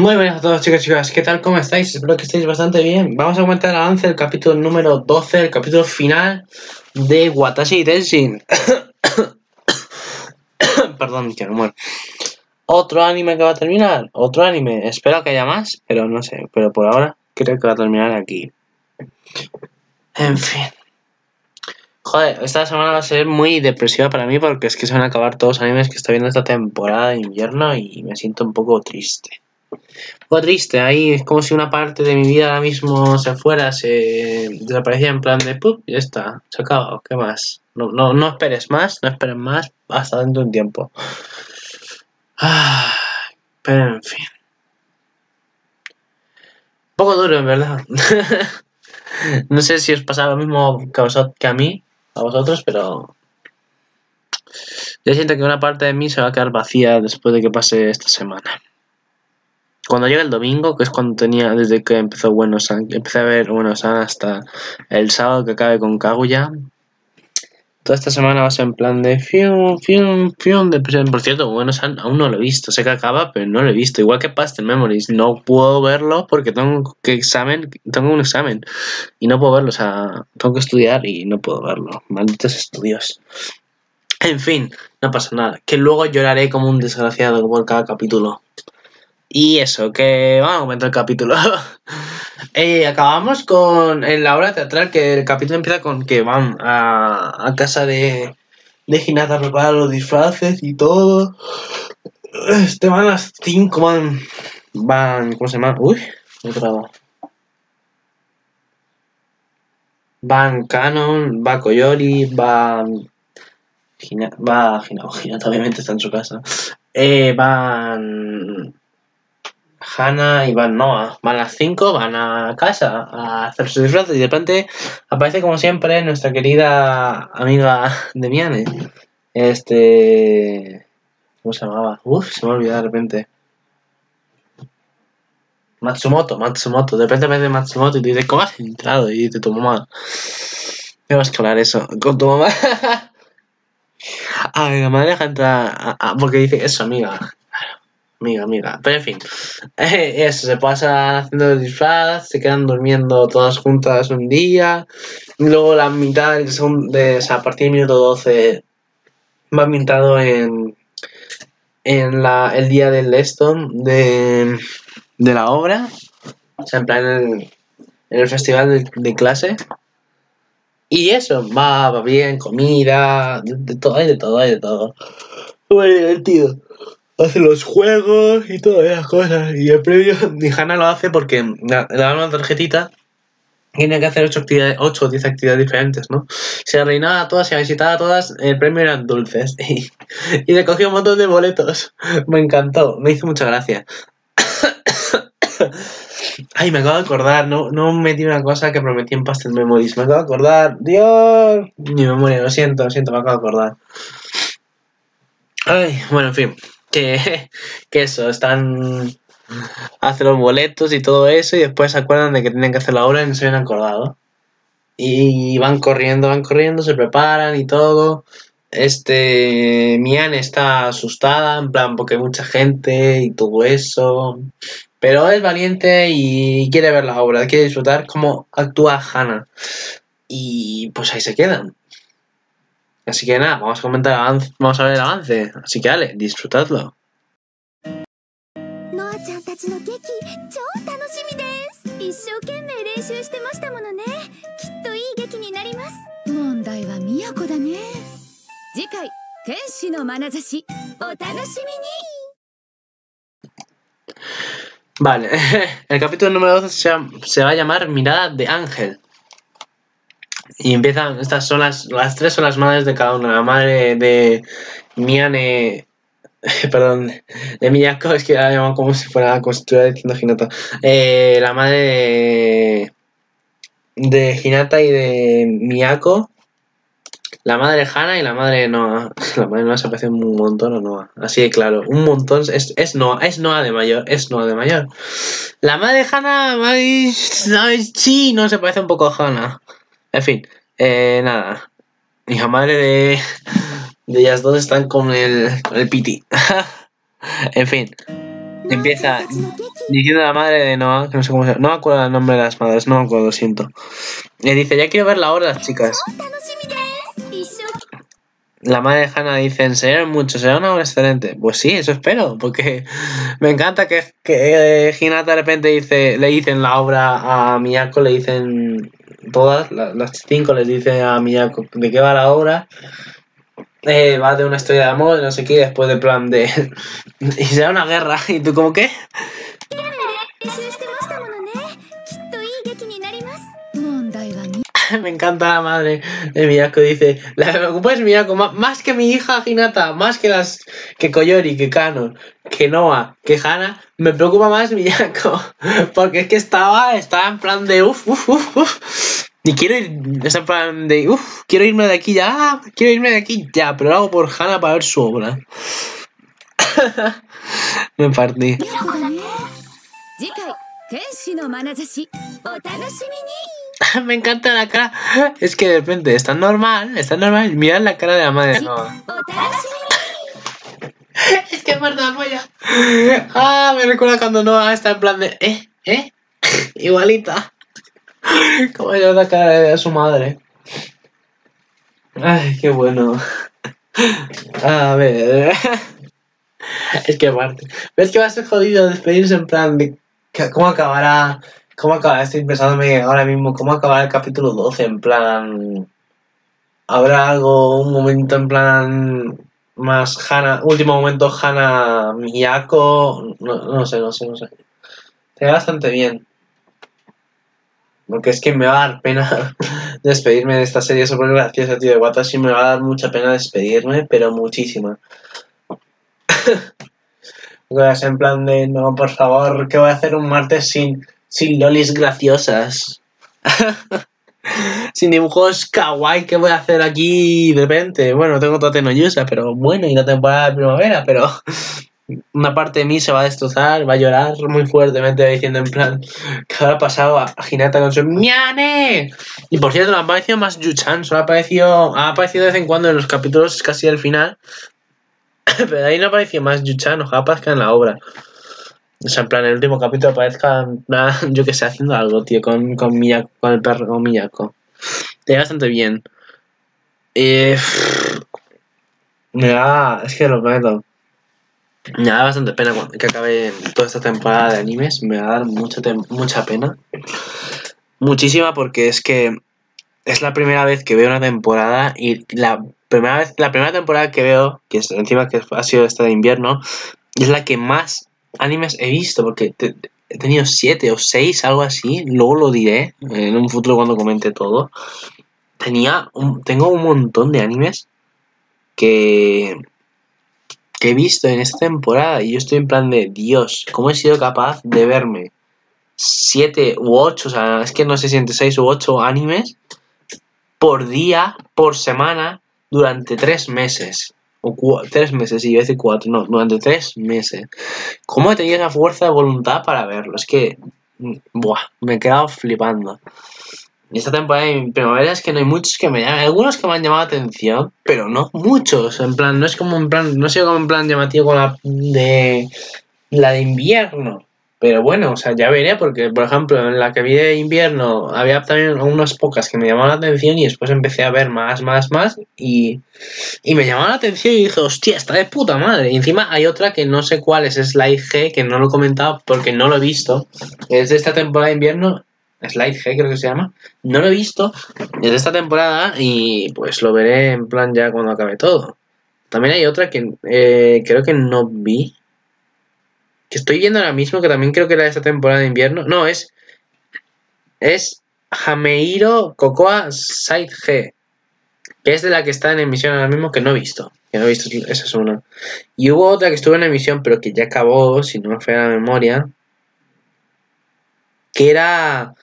Muy buenas a todos chicos y chicas, ¿qué tal? ¿Cómo estáis? Espero que estéis bastante bien. Vamos a comentar el avance del capítulo número 12, el capítulo final de Watashi Tenshin. Perdón, que muero. Otro anime que va a terminar, otro anime. Espero que haya más, pero no sé. Pero por ahora creo que va a terminar aquí. En fin. Joder, esta semana va a ser muy depresiva para mí porque es que se van a acabar todos los animes que estoy viendo esta temporada de invierno y me siento un poco triste. Poco triste, ahí es como si una parte de mi vida ahora mismo se fuera, se desaparecía en plan de ¡pup! Ya está, se acaba, ¿qué más? No, no, no esperes más, no esperes más hasta dentro de un tiempo. Ah, pero en fin. Un poco duro, en verdad. no sé si os pasa lo mismo que a mí, a vosotros, pero yo siento que una parte de mí se va a quedar vacía después de que pase esta semana. Cuando llegue el domingo, que es cuando tenía, desde que empezó Buenos San, empecé a ver Buenos San hasta el sábado que acabe con Kaguya. Toda esta semana va a ser en plan de fium, fium, fium, depresión. Por cierto, Buenos San aún no lo he visto. Sé que acaba, pero no lo he visto. Igual que Past Memories. No puedo verlo porque tengo que examen, tengo un examen. Y no puedo verlo, o sea, tengo que estudiar y no puedo verlo. Malditos estudios. En fin, no pasa nada. Que luego lloraré como un desgraciado por cada capítulo. Y eso, que vamos a comentar el capítulo. eh, acabamos con en la obra teatral que el capítulo empieza con que van a, a casa de, de Hinata a preparar los disfraces y todo. Este van las 5, van, van, ¿cómo se llama? Uy, me he trabado. Van Canon, va Koyori, va Hina, va Hinata obviamente está en su casa. Eh, van Hannah y van Noah. Van las 5, van a casa a hacer sus disfraces y de repente aparece como siempre nuestra querida amiga de Miane. Este... ¿Cómo se llamaba? Uf, se me ha olvidado de repente. Matsumoto, Matsumoto. De repente aparece Matsumoto y te dice, ¿cómo has entrado? Y dice tu mamá. Tenemos que hablar eso con tu mamá. a mi mamá deja entrar a, a, porque dice, es su amiga amiga, amiga. Pero en fin, eso, se pasan haciendo el disfraz, se quedan durmiendo todas juntas un día. Luego la mitad del segundo, de, o sea, a partir del minuto 12 va ambientado en, en la, el día del Leston de, de la obra. O sea, en plan el, en el festival de, de clase. Y eso, va, va bien, comida, de, de, todo, hay de todo, hay de todo. Muy divertido hace los juegos y todas esas cosas. Y el premio, mi Hanna lo hace porque le dan una tarjetita. Tiene que hacer 8 actividades, 8 o 10 actividades diferentes, ¿no? Se reinaba a todas, se visitaba a todas, el premio eran dulces. Y, y le cogió un montón de boletos. Me encantó, me hizo mucha gracia. Ay, me acabo de acordar, no, no metí una cosa que prometí en Pastel Memories. Me acabo de acordar, Dios, mi memoria, lo siento, lo siento, me acabo de acordar. Ay, bueno, en fin que, que eso, están hacen los boletos y todo eso y después se acuerdan de que tienen que hacer la obra y no se habían acordado. Y van corriendo, van corriendo, se preparan y todo. Este, Mian está asustada, en plan, porque hay mucha gente y todo eso. Pero es valiente y quiere ver la obra, quiere disfrutar cómo actúa Hannah. Y pues ahí se quedan. Así que nada, vamos a comentar, avance, vamos a ver el avance. Así que dale, disfrutadlo. Vale, el capítulo número 12 se va a llamar Mirada de Ángel. Y empiezan, estas son las, las tres son las madres de cada una. La madre de Miane, perdón, de Miyako, es que la llaman como si fuera construida diciendo Hinata. Eh, la madre de, de Hinata y de Miyako. La madre Hana y la madre de Noah. La madre de Noah se parece un montón a Noah. Así de claro, un montón. Es, es Noah, es Noah de mayor, es Noah de mayor. La madre de Hana, sí, no se parece un poco a Hana. En fin, eh, nada. Hija madre de, de ellas dos están con el, con el piti. en fin. Empieza diciendo a la madre de Noah, que no sé cómo se llama, no me acuerdo el nombre de las madres, no me acuerdo, lo siento. Le dice, ya quiero ver la hora, chicas la madre de Hannah dicen, serán mucho, será una obra excelente. Pues sí, eso espero, porque me encanta que, que eh, Hinata de repente dice, le dicen la obra a Miyako, le dicen todas, las cinco les dicen a Miyako de qué va la obra. Eh, va de una historia de amor, no sé qué, después del plan de... y será una guerra, y tú como qué? Me encanta la madre de Miyako. Dice, la que me preocupa es Miyako, ma- más que mi hija Hinata, más que las que Koyori, que Kano, que Noah, que Hana, me preocupa más Miyako. Porque es que estaba, estaba en plan de uff, uff, uff, uff. Y quiero ir, está en plan de uff, quiero irme de aquí ya, quiero irme de aquí ya, pero lo hago por Hana para ver su obra. me partí. 都だね次回天使の眼差しお楽しみ me encanta la cara. Es que de repente está normal, está normal. Mira la cara de la madre. No. es que muerta pues polla. Ah, me recuerda cuando Noah está en plan de. ¿Eh? ¿Eh? Igualita. Como yo la cara de su madre. Ay, qué bueno. A ver. Es que aparte. ¿Ves que va a ser jodido despedirse en plan de. ¿Cómo acabará ¿Cómo acabará? Estoy pensándome ahora mismo. ¿Cómo acabará el capítulo 12? En plan. ¿Habrá algo, un momento en plan más Hana, último momento Hana Miyako, no, no sé, no sé, no sé. Estaría bastante bien. Porque es que me va a dar pena despedirme de esta serie súper graciosa, tío, de Watashi me va a dar mucha pena despedirme, pero muchísima. En plan de, no, por favor, que voy a hacer un martes sin, sin lolis graciosas. sin dibujos kawaii que voy a hacer aquí de repente. Bueno, tengo Tate no Yusa, pero bueno, y la temporada de primavera, pero una parte de mí se va a destrozar, va a llorar muy fuertemente diciendo en plan que habrá pasado a Hinata con su ¡Miane! Y por cierto, no ha aparecido más Yuchan, solo ha aparecido, ha aparecido de vez en cuando en los capítulos casi al final. Pero ahí no apareció más Yuchan, ojalá aparezca en la obra. O sea, en plan, el último capítulo aparezca, yo que sé, haciendo algo, tío, con, con, Miyako, con el perro, con Miyako. Estaría bastante bien. Eh, me da, es que lo prometo. Me da bastante pena que acabe toda esta temporada de animes. Me va a dar mucha, mucha pena. Muchísima porque es que es la primera vez que veo una temporada y la primera vez, la primera temporada que veo, que es encima que ha sido esta de invierno, es la que más animes he visto porque he tenido siete o seis, algo así. Luego lo diré en un futuro cuando comente todo. Tenía tengo un montón de animes que que he visto en esta temporada y yo estoy en plan de Dios, ¿cómo he sido capaz de verme siete u ocho, o sea, es que no sé si entre seis u ocho animes por día, por semana, durante tres meses? O tres meses, y yo decir cuatro, no, durante tres meses. ¿Cómo he tenido esa fuerza de voluntad para verlo? Es que, mm, buah, me he quedado flipando. Esta temporada de primavera es que no hay muchos que me llaman. Algunos que me han llamado la atención, pero no muchos. En plan, no es como en plan, no ha como en plan llamativo la de la de invierno. Pero bueno, o sea, ya veré, porque por ejemplo, en la que vi de invierno había también unas pocas que me llamaban la atención y después empecé a ver más, más, más y, y me llamaban la atención y dije, hostia, está de puta madre. Y encima hay otra que no sé cuál es, es Slide G, que no lo he comentado porque no lo he visto. Es de esta temporada de invierno, Slide G creo que se llama. No lo he visto desde esta temporada y pues lo veré en plan ya cuando acabe todo. También hay otra que eh, creo que no vi. Que estoy viendo ahora mismo, que también creo que era de esta temporada de invierno. No, es. Es Jameiro Cocoa Side G. Que es de la que está en emisión ahora mismo, que no he visto. Que no he visto, esa es una. Y hubo otra que estuvo en emisión, pero que ya acabó, si no me falla la memoria. Que era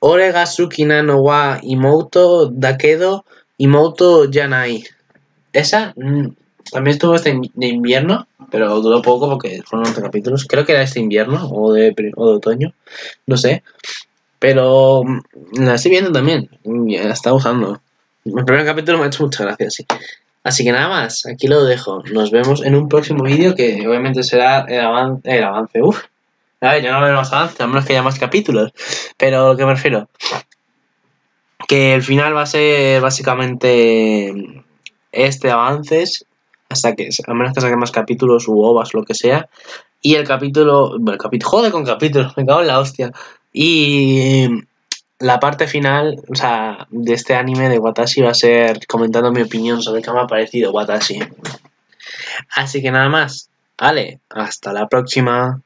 Orega Tsukina no wa Imoto Dakedo Imoto Yanai. Esa mm, también estuvo este de invierno, pero duró poco porque fueron 11 capítulos. Creo que era este invierno o de, o de otoño, no sé. Pero mm, la estoy viendo también. La está usando. El primer capítulo me ha hecho mucha gracia, sí. Así que nada más, aquí lo dejo. Nos vemos en un próximo vídeo que obviamente será el, avan el avance. Uf. A ver, ya no veremos avance, a menos que haya más capítulos. Pero lo que me refiero. Que el final va a ser básicamente este avances. Hasta que, menos que saque más capítulos u ovas, lo que sea. Y el capítulo. Bueno, el capítulo. Joder con capítulos, me cago en la hostia. Y la parte final, o sea, de este anime de Watashi va a ser comentando mi opinión sobre qué me ha parecido Watashi. Así que nada más. Vale, hasta la próxima.